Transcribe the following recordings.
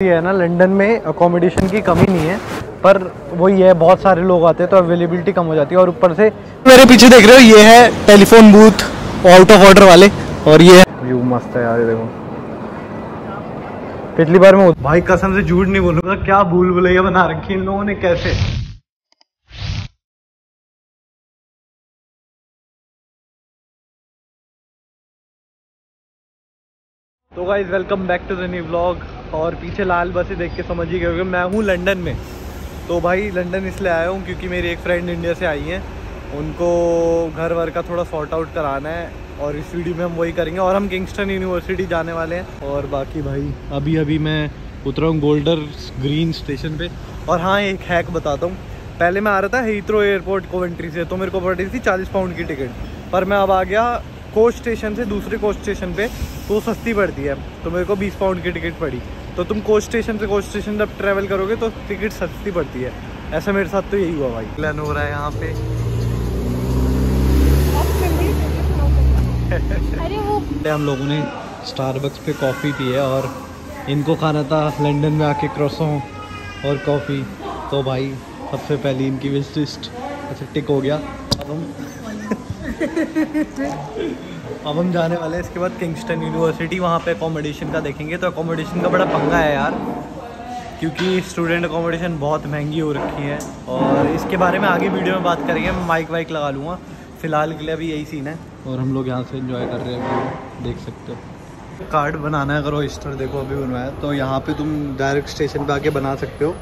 ये है ना लंदन में अकोमोडेशन की कमी नहीं है पर वही है बहुत सारे लोग आते हैं तो अवेलेबिलिटी कम हो जाती है और ऊपर से मेरे पीछे देख रहे हो ये है telephone booth out of order वाले और ये व्यू मस्त है यार ये देखो। पिछली बार मैं भाई कसम से झूठ नहीं बोलूँगा क्या भूल भुलैया बना रखी इन लोगों ने कैसे? तो guys welcome back to the new blog और पीछे लाल बसें देख के समझ ही गए होंगे, मैं हूँ लंदन में। तो भाई, लंदन इसलिए आया हूँ क्योंकि मेरी एक फ्रेंड इंडिया से आई हैं। उनको घर वर का थोड़ा सॉर्ट आउट कराना है और इस वीडियो में हम वही करेंगे और हम किंगस्टन यूनिवर्सिटी जाने वाले हैं। और बाकी भाई अभी अभी मैं उतरा हूँ गोल्डर ग्रीन स्टेशन पे। और हाँ एक हैक बताता हूँ। पहले मैं आ रहा था हीथ्रो एयरपोर्ट कोवेंट्री से तो मेरे को पड़ रही थी चालीस पाउंड की टिकट पर मैं अब आ गया कोच स्टेशन से, दूसरे कोच स्टेशन पे तो सस्ती पड़ती है। तो मेरे को बीस पाउंड की टिकट पड़ी। तो तुम कोच स्टेशन से कोच स्टेशन जब ट्रैवल करोगे तो टिकट सस्ती पड़ती है। ऐसा मेरे साथ तो यही हुआ भाई। प्लान हो रहा है यहाँ पे। अरे वो हम लोगों ने स्टारबक्स पे कॉफ़ी पी है और इनको खाना था लंदन में आके क्रॉसों और कॉफ़ी तो भाई सबसे पहले इनकी विश लिस्ट अच्छा टिक हो गया। अब हम अब हम जाने वाले हैं इसके बाद किंगस्टन यूनिवर्सिटी वहाँ पे अकोमोडेशन का देखेंगे। तो अकोमोडेशन का बड़ा पंगा है यार क्योंकि स्टूडेंट अकोमोडेशन बहुत महँगी हो रखी है। और इसके बारे में आगे वीडियो में बात करेंगे मैं माइक वाइक लगा लूँगा। फ़िलहाल के लिए अभी यही सीन है। और हम लोग यहाँ से एंजॉय कर रहे हैं देख सकते हो। कार्ड बनाना है अगर रजिस्टर देखो अभी बनवाया तो यहाँ पे तुम डायरेक्ट स्टेशन पे आके बना सकते हो।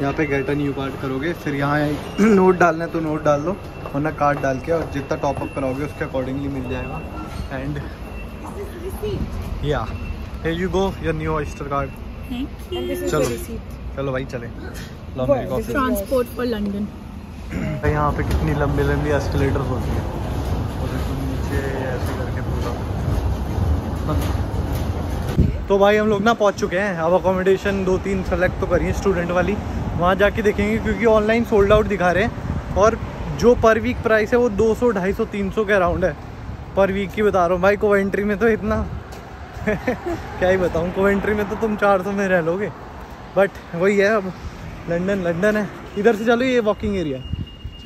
यहाँ पे गेट अ न्यू कार्ड करोगे फिर यहाँ नोट डालना है तो नोट डाल दो वरना कार्ड डाल के और जितना टॉपअप कराओगे उसके अकॉर्डिंगली मिल जाएगा. And yeah you go your new register card चलो चलो भाई चले. लो मेरी कॉफ़ी ट्रांसपोर्ट फॉर लंदन यहाँ पे कितनी लंबी लंबी एस्केलेटर्स होती हैं। और नीचे ऐसे करके पूरा। तो भाई हम लोग ना पहुँच चुके हैं। अब अकोमोडेशन दो तीन सेलेक्ट तो करी है स्टूडेंट वाली। वहाँ जाके देखेंगे क्योंकि ऑनलाइन सोल्ड आउट दिखा रहे हैं। और जो पर वीक प्राइस है वो 200 250 300 के अराउंड है। पर वीक की बता रहा हूँ। भाई कोवेंट्री में तो इतना क्या ही बताऊँ। कोवेंट्री में तो तुम 400 में रह लोगे। बट वही है अब। लंदन लंदन है। इधर से चलो ये वॉकिंग एरिया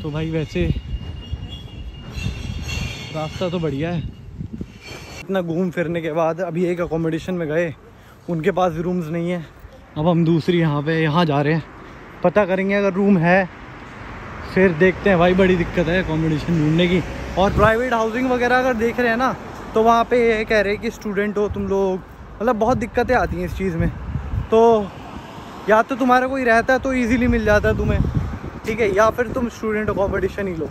तो भाई वैसे रास्ता तो बढ़िया है। इतना घूम फिरने के बाद अभी एक अकोमोडेशन में गए। उनके पास रूम्स नहीं है। अब हम दूसरी यहाँ पे यहाँ जा रहे हैं। पता करेंगे अगर रूम है फिर देखते हैं भाई, बड़ी दिक्कत है अकोमोडेशन ढूँढने की। और प्राइवेट हाउसिंग वगैरह अगर देख रहे हैं ना तो वहाँ पे ये कह रहे हैं कि स्टूडेंट हो तुम लोग। मतलब बहुत दिक्कतें आती हैं इस चीज़ में। तो या तो तुम्हारा कोई रहता है तो इजीली मिल जाता है तुम्हें। ठीक है, या फिर तुम स्टूडेंट अकोमोडेशन ही लो।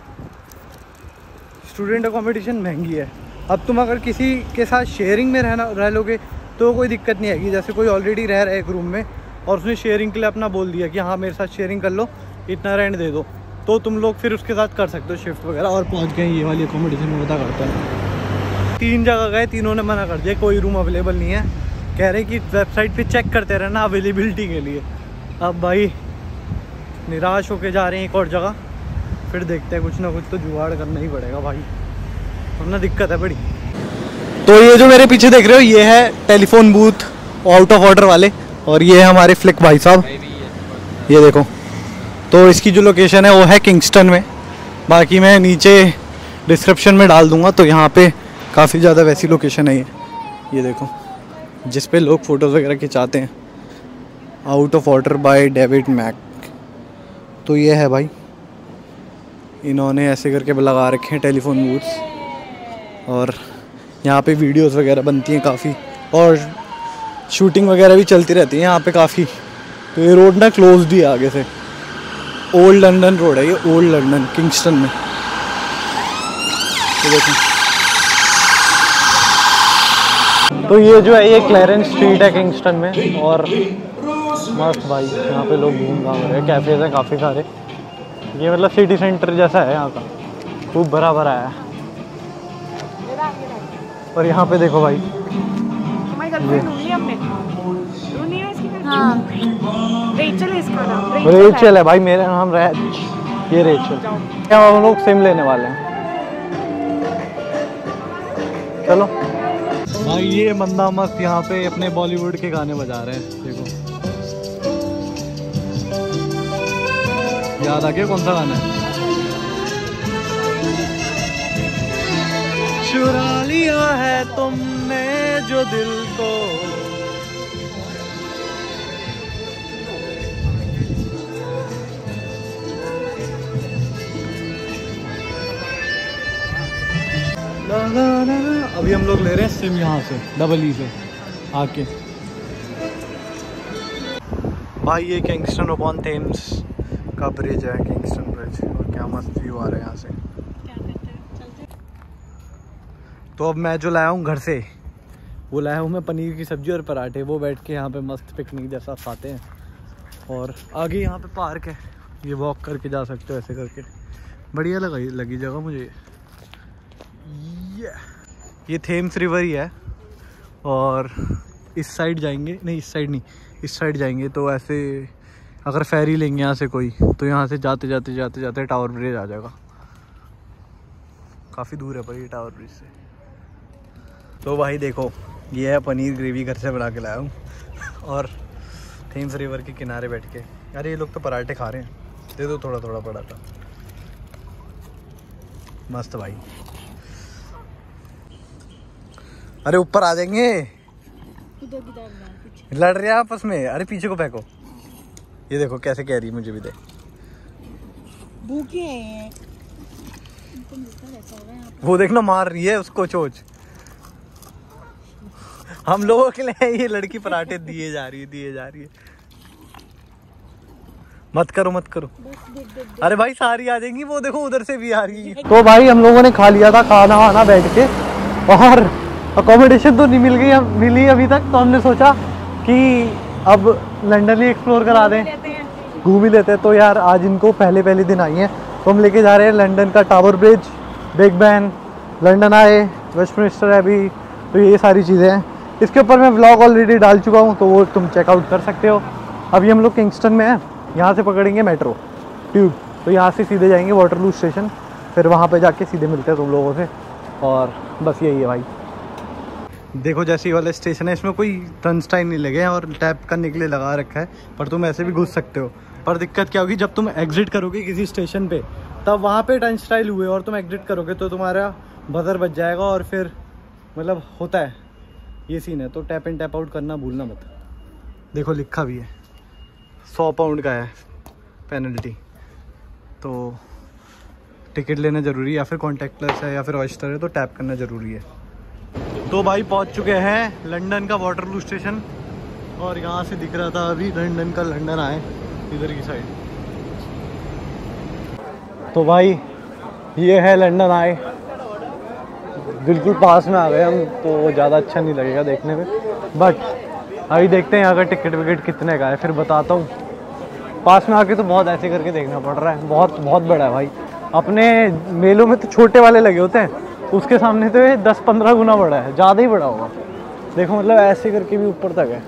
स्टूडेंट अकोमोडेशन महँगी है। अब तुम अगर किसी के साथ शेयरिंग में रहना, रह लोगे तो कोई दिक्कत नहीं आएगी। जैसे कोई ऑलरेडी रह रहा है एक रूम में, और उसने शेयरिंग के लिए अपना बोल दिया कि हाँ मेरे साथ शेयरिंग कर लो, इतना रेंट दे दो। तो तुम लोग फिर उसके साथ कर सकते हो शिफ्ट वगैरह और पहुँच गए ये वाली अकोमोडेशन में पता करता है। तीन जगह गए, तीनों ने मना कर दिया, कोई रूम अवेलेबल नहीं है। कह रहे कि वेबसाइट पे चेक करते रहना अवेलेबिलिटी के लिए। अब भाई, निराश होके जा रहे हैं एक और जगह। फिर देखते हैं, कुछ ना कुछ तो जुगाड़ करना ही पड़ेगा भाई। वरना दिक्कत है बड़ी। तो ये जो मेरे पीछे देख रहे हो, ये है telephone booth out of order वाले। और ये है हमारे फ्लिक भाई साहब। ये देखो। तो इसकी जो लोकेशन है, वो है किंगस्टन में। बाकी मैं नीचे डिस्क्रिप्शन में डाल दूँगा तो यहाँ पे काफ़ी ज़्यादा वैसी लोकेशन है ये। ये देखो, जिस पे लोग फ़ोटोज़ वगैरह खिंचाते हैं। Out of order by David Mach तो ये है भाई। इन्होंने ऐसे करके लगा रखे हैं टेलीफोन बूथ्स और यहाँ पे वीडियोस वगैरह बनती हैं काफ़ी। और शूटिंग वगैरह भी चलती रहती है यहाँ पे काफ़ी। तो ये रोड ना क्लोज ही है आगे से। ओल्ड लंदन रोड है ये ओल्ड लंदन किंगस्टन में। तो देखो। तो ये जो है ये क्लैरेंस स्ट्रीट है किंगस्टन में और मस्त भाई यहाँ पे लोग घूम घाम रहे हैं कैफ़ेज़ हैं काफ़ी सारे। ये मतलब सिटी सेंटर जैसा है यहाँ का खूब भरा भरा है। और यहाँ पे देखो भाई हाँ। रेचल इसका रेचल, रेचल है भाई मेरा नाम ये रेचल। क्या हम लोग सिम लेने वाले हैं? चलो। भाई ये मंदा मस्त यहाँ पे अपने बॉलीवुड के गाने बजा रहे हैं देखो। याद आ गया कौन सा गाना है? चुरा लिया है तुमने जो दिल को। अभी हम लोग ले रहे हैं सिम यहाँ से डबल ई से आके। भाई ये किंगस्टन अपॉन थेम्स का ब्रिज है किंगस्टन ब्रिज और क्या मस्त व्यू आ रहा है यहाँ से। क्या कहते हैं? चलते तो अब मैं जो लाया हूँ घर से वो लाया हूँ मैं पनीर की सब्ज़ी और पराठे। वो बैठ के यहाँ पे मस्त पिकनिक जैसा खाते हैं। और आगे यहाँ पे पार्क है। ये वॉक करके जा सकते हो ऐसे करके। बढ़िया लगा लगी जगह मुझे। ये ये थेम्स रिवर ही है। और इस साइड जाएँगे। नहीं, इस साइड नहीं। इस साइड जाएँगे तो ऐसे अगर फेरी लेंगे यहाँ से कोई तो यहाँ से जाते जाते जाते जाते टावर ब्रिज आ जाएगा। काफ़ी दूर है पर ये टावर ब्रिज से। तो भाई देखो, ये है पनीर ग्रेवी घर से बना के लाया हूँ। और थेम्स रिवर के किनारे बैठ के। अरे, ये लोग तो पराठे खा रहे हैं। दे दो थोड़ा थोड़ा पराठा। मस्त भाई। अरे ऊपर आ जाएँगे। लड़ रहे हैं आपस में। अरे पीछे को फेंको। ये देखो कैसे कह रही है मुझे भी दे भूखे हैं वो देखना मार रही है उसको चोच। हम लोगों के लिए ये लड़की पराठे दिए जा रही है दिए जा रही है। मत करो मत करो। देख देख देख। अरे भाई सारी आ जाएँगी वो देखो उधर से भी आ रही है। तो भाई हम लोगों ने खा लिया था खाना वाना बैठ के। और अकोमोडेशन तो नहीं मिल गई मिली अभी तक तो हमने सोचा कि अब लंदन ही एक्सप्लोर करा दें। घूम ही लेते हैं। तो यार आज इनको पहले पहले दिन आई हैं। तो हम लेके जा रहे हैं लंदन का Tower Bridge Big Ben London आए वेस्टमिनिस्टर है अभी तो ये सारी चीज़ें हैं। इसके ऊपर मैं व्लॉग ऑलरेडी डाल चुका हूँ तो वो तुम चेकआउट कर सकते हो। अभी हम लोग किंगस्टन में हैं यहाँ से पकड़ेंगे मेट्रो ट्यूब तो यहाँ से सीधे जाएँगे वाटरलू स्टेशन फिर वहाँ पे जाके सीधे मिलते हैं तुम लोगों से। और बस यही है भाई। देखो जैसी वाला स्टेशन है, इसमें कोई टर्नस्टाइन नहीं लगे हैं और टैप करने के लिए लगा रखा है, पर तुम ऐसे भी घुस सकते हो। पर दिक्कत क्या होगी, जब तुम एग्जिट करोगे किसी स्टेशन पे, तब वहाँ पे टर्नस्टाइल हुए और तुम एग्जिट करोगे तो तुम्हारा बजर बच जाएगा और फिर मतलब होता है, ये सीन है तो टैप इन टैप आउट करना भूलना मत। देखो लिखा भी है, सौ पाउंड का है पेनल्टी तो टिकट लेना ज़रूरी है या फिर कॉन्टेक्टलेस है या फिर ऑयस्टर है तो टैप करना ज़रूरी है। तो भाई पहुँच चुके हैं लंदन का वाटरलू स्टेशन और यहाँ से दिख रहा था अभी लंदन का लंदन आए इधर की साइड तो भाई, ये है लंदन आए। बिल्कुल पास में आ गए हम तो ज़्यादा अच्छा नहीं लगेगा देखने में। बट अभी देखते हैं यहाँ का टिकट विकेट कितने का है, फिर बताता हूँ। पास में आके तो बहुत ऐसे करके देखना पड़ रहा है। बहुत बहुत बड़ा है भाई। अपने मेलों में तो छोटे वाले लगे होते हैं। उसके सामने तो ये दस पंद्रह गुना बड़ा है, ज़्यादा ही बड़ा होगा। देखो मतलब ऐसे करके भी ऊपर तक है।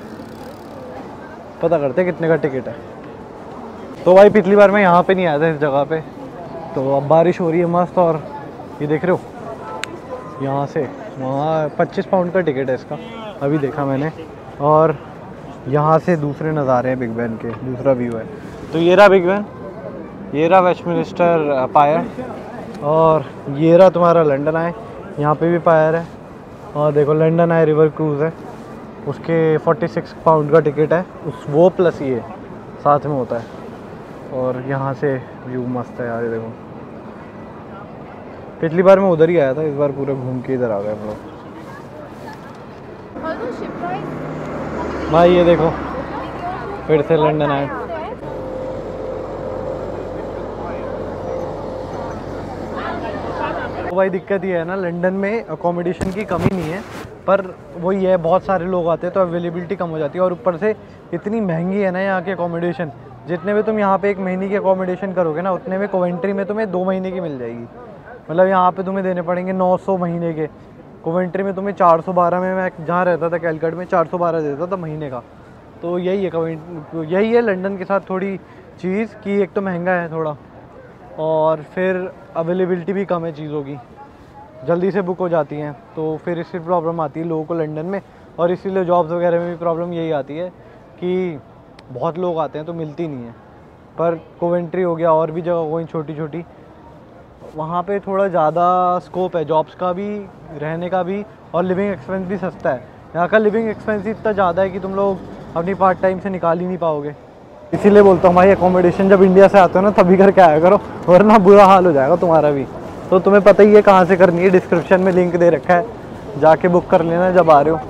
पता करते कितने का टिकट है। तो भाई, पिछली बार मैं यहाँ पे नहीं आया था इस जगह पे। तो अब बारिश हो रही है मस्त, और ये देख रहे हो, यहाँ से, वहाँ पच्चीस पाउंड का टिकट है इसका। अभी देखा मैंने, और यहाँ से दूसरे नज़ारे हैं बिग बैन के, दूसरा व्यू है। तो ये रहा बिग बैन ये रहा वेस्टमिनिस्टर पायर और ये रहा तुम्हारा लंडन आए यहाँ पे भी पायर है। और देखो लंडन आए रिवर क्रूज़ है। उसके 46 पाउंड का टिकट है। उस वो प्लस ये साथ में होता है। और यहाँ से व्यू मस्त है यार ये देखो। पिछली बार मैं उधर ही आया था इस बार पूरा घूम के इधर आ गए हम लोग। भाई ये देखो फिर से लंडन आए। भाई दिक्कत ये है ना लंदन में अकोमोडेशन की कमी नहीं है, पर वही है, बहुत सारे लोग आते हैं तो अवेलेबिलिटी कम हो जाती है और ऊपर से इतनी महँगी है ना यहाँ की अकोमोडेशन जितने में तुम यहाँ पे एक महीने की अकोमोडेशन करोगे ना, उतने में कोवेंट्री में तुम्हें दो महीने की मिल जाएगी। मतलब यहाँ पे तुम्हें देने पड़ेंगे 900 महीने के। कोवेंट्री में तुम्हें 412 में, मैं जहाँ रहता था कैलकट में 412 देता था महीने का। तो यही है यही है लंदन के साथ थोड़ी चीज़ कि एक तो महँगा है थोड़ा। और फिर अवेलेबिलिटी भी कम है चीज़ों की। जल्दी से बुक हो जाती हैं तो फिर इससे प्रॉब्लम आती है लोगों को लंदन में। और इसीलिए जॉब्स वगैरह में भी प्रॉब्लम यही आती है कि बहुत लोग आते हैं तो मिलती नहीं है। पर कोवेंट्री हो गया और भी जगह हो गई छोटी छोटी वहाँ पे थोड़ा ज़्यादा स्कोप है। जॉब्स का भी, रहने का भी और लिविंग एक्सपेंस भी सस्ता है। यहाँ का लिविंग एक्सपेंस इतना ज़्यादा है कि तुम लोग अपनी पार्ट टाइम से निकाल ही नहीं पाओगे। इसीलिए बोलता हूँ, भाई अकोमोडेशन जब इंडिया से आते हो ना, तभी करके आया करो, वरना बुरा हाल हो जाएगा तुम्हारा भी। तो तुम्हें पता ही है कहाँ से करनी है डिस्क्रिप्शन में लिंक दे रखा है। जाके बुक कर लेना जब आ रहे हो।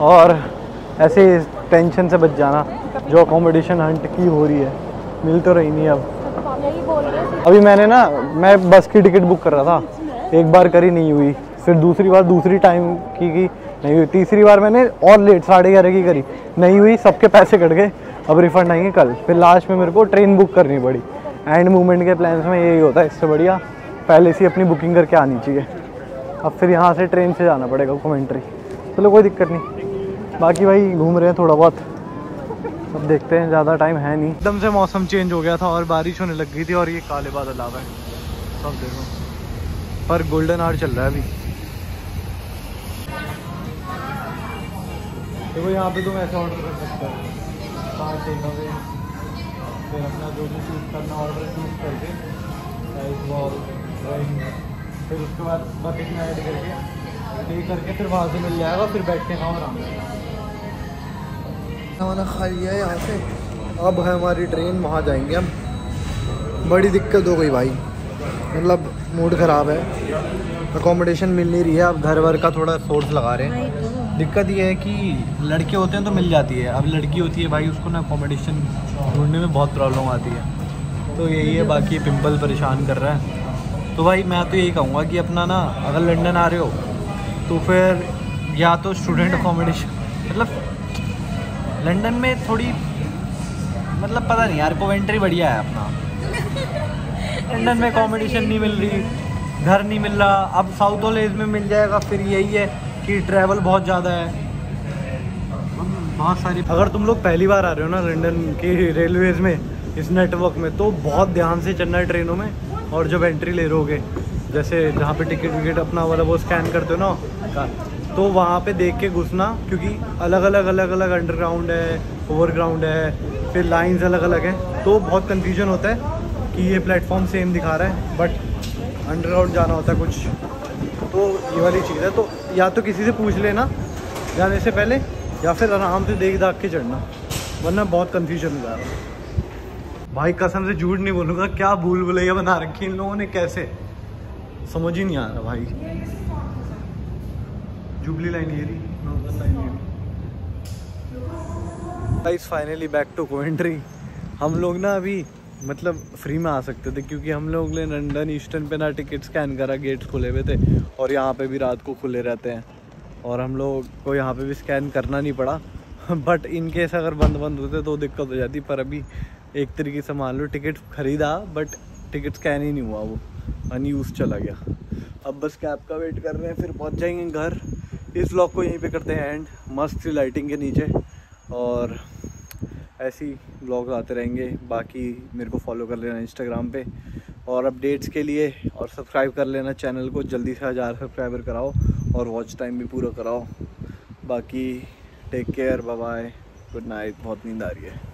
और ऐसे टेंशन से बच जाना, जो अकोमोडेशन हंट की हो रही है। मिल तो रही नहीं अब। अभी मैंने ना, मैं बस की टिकट बुक कर रहा था। एक बार करी नहीं हुई। फिर दूसरी बार, दूसरी टाइम की की नहीं हुई। तीसरी बार मैंने और लेट साढ़े ग्यारह की करी। नहीं हुई, सबके पैसे कट गए। अब रिफंड आएँगे कल। फिर लास्ट में मेरे को ट्रेन बुक करनी पड़ी। एंड मूवमेंट के प्लान्स में यही होता है, इससे बढ़िया पहले से अपनी बुकिंग करके आनी चाहिए। अब फिर यहाँ से ट्रेन से जाना पड़ेगा कमेंट्री चलो, कोई दिक्कत नहीं। बाकी भाई घूम रहे हैं थोड़ा बहुत। अब देखते हैं, ज़्यादा टाइम है नहीं। एकदम से मौसम चेंज हो गया था और बारिश होने लग गई थी और ये काले बादल आ गए। सब देखो। पर गोल्डन आवर चल रहा है अभी। देखो, यहाँ पे तुम ऐसा ऑर्डर कर सकते हो। कार्ड टेक अवे फिर अपना जो भी चूज़ करना ऑर्डर चूज़ करके राइस बॉल ड्राइंग फिर उसके बाद बकेट में ऐड करके पे करके फिर वहाँ से मिल जाएगा फिर बैठ के खाओ आराम खाना खा लिया है यहाँ से। अब है हमारी ट्रेन वहाँ जाएँगे हम। बड़ी दिक्कत हो गई भाई। मतलब मूड ख़राब है। अकोमोडेशन मिल नहीं रही है। अब घर वर का थोड़ा सोर्स लगा रहे हैं। दिक्कत ये है कि लड़के होते हैं तो मिल जाती है। अब लड़की होती है भाई, उसको ना अकोमोडेशन ढूँढने में बहुत प्रॉब्लम आती है। तो यही है, बाकी पिंपल परेशान कर रहा है। तो भाई, मैं तो यही कहूँगा कि अपना ना, अगर लंदन आ रहे हो तो फिर या तो स्टूडेंट अकोमोडेशन मतलब लंदन में थोड़ी मतलब पता नहीं यार कोवेंट्री बढ़िया है अपना। लंदन में अकोमोडेशन नहीं मिल रही, घर नहीं मिल रहा। अब साउथ ओलेज में मिल जाएगा, फिर यही है। कि ट्रैवल बहुत ज़्यादा है। बहुत सारी अगर तुम लोग पहली बार आ रहे हो ना लंदन की रेलवेज में, इस नेटवर्क में तो बहुत ध्यान से चलना है ट्रेनों में और जब एंट्री ले रहोगे जैसे जहाँ पे टिकट विकेट अपना वाला वो स्कैन करते हो ना तो वहाँ पे देख के घुसना, क्योंकि अलग अलग अलग अलग अंडरग्राउंड है ओवरग्राउंड है, फिर लाइंस अलग अलग हैं तो बहुत कन्फ्यूज़न होता है कि ये प्लेटफॉर्म सेम दिखा रहा है बट अंडरग्राउंड जाना होता है कुछ। तो ये वाली चीज़ है तो या तो किसी से पूछ लेना जाने से पहले, या फिर आराम से देख दाख के चढ़ना, वरना बहुत कन्फ्यूज़न हो जाएगा भाई कसम से झूठ नहीं बोलूँगा, क्या भूल भुलैया बना रखी इन लोगों ने, कैसे? समझ ही नहीं आ रहा भाई। जुबली लाइन ये रही line finally back to Coventry हम लोग ना अभी मतलब फ्री में आ सकते थे, क्योंकि हम लोग ने लंडन ईस्टर्न पे ना टिकट स्कैन करा गेट्स खुले हुए थे, और यहाँ पे भी रात को खुले रहते हैं। और हम लोग को यहाँ पे भी स्कैन करना नहीं पड़ा। बट इन केस अगर बंद बंद होते तो दिक्कत हो जाती, पर अभी एक तरीके से मान लो टिकट खरीदा बट टिकट स्कैन ही नहीं हुआ वो। अनयूज चला गया। अब बस कैब का वेट कर रहे हैं, फिर पहुँच जाएँगे घर। इस ब्लॉग को यहीं पे करते हैं एंड मस्त सी लाइटिंग के नीचे। और ऐसी ब्लॉग आते रहेंगे। बाकी मेरे को फॉलो कर लेना इंस्टाग्राम पे। और अपडेट्स के लिए और सब्सक्राइब कर लेना चैनल को। जल्दी से हज़ार सब्सक्राइबर कराओ और वॉच टाइम भी पूरा कराओ। बाकी take care bye good night बहुत नींद आ रही है।